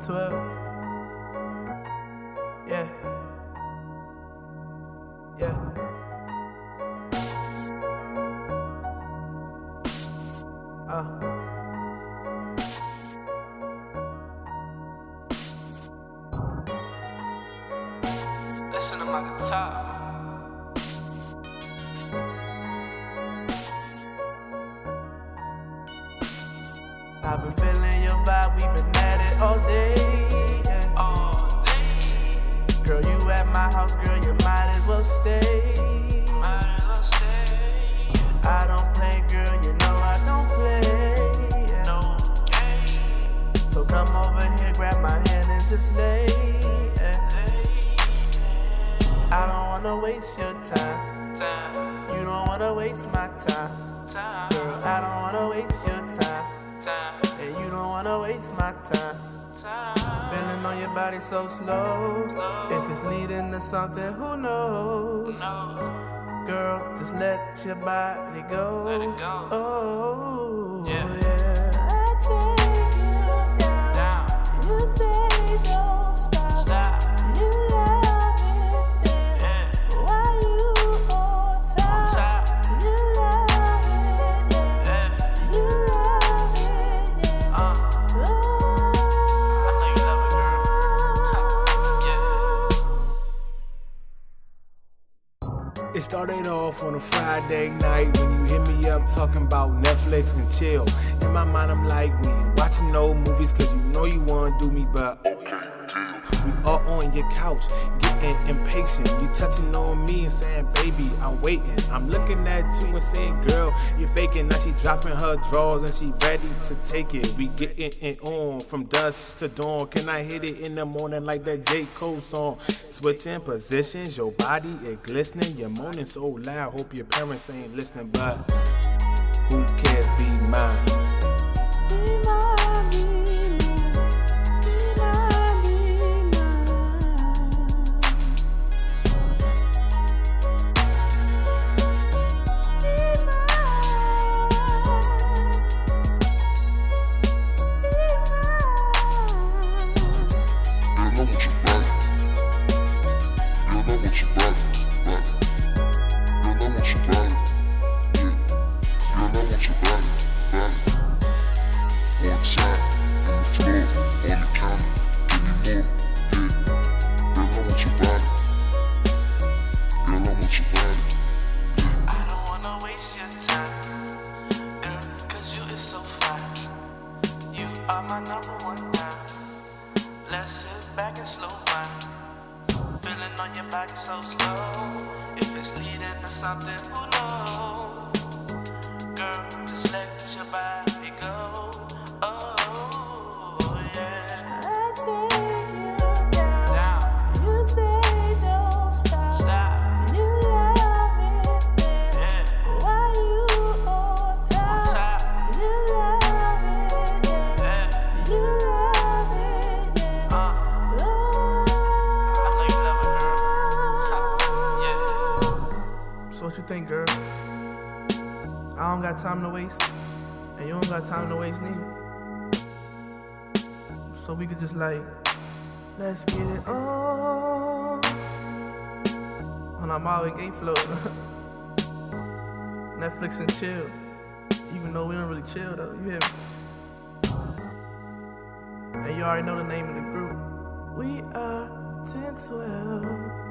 1012. Yeah. Yeah. Uh. Listen to my guitar. I've been feeling your vibe, we've been all day. Yeah. All day. Girl, you at my house, girl, you might as well stay. Might as well stay. I don't play, girl, you know I don't play. No. So come over here, grab my hand and just lay. I don't wanna waste your time. You don't wanna waste my time. Girl, I don't wanna waste your time. time. And you don't wanna waste my time. Time. Feeling on your body so slow. slow. If it's leading to something, who knows? Girl, just let your body go. Let go. Oh, yeah. yeah. I take you down. down. You say It started off on a Friday night when you hit me up talking about Netflix and chill. In my mind, I'm like, we ain't watching no movies cause you know you wanna do me, but oh, we all on your couch, getting impatient. You touching on me and saying, baby, I'm waiting. I'm looking at you and saying, girl, you're faking. Now she dropping her drawers and she ready to take it. We getting it on from dusk to dawn. Can I hit it in the morning like that J. Cole song? Switching positions, your body is glistening. You're moaning so loud, hope your parents ain't listening, but who cares? Be mine. Back and slow wine. Feeling on your body so slow. If it's leading to something, think, girl? I don't got time to waste, and you don't got time to waste neither. So we could just like, let's get it on on our Marvin Gaye flow. Netflix and chill, even though we don't really chill though. You hear me? And you already know the name of the group. We are 1012.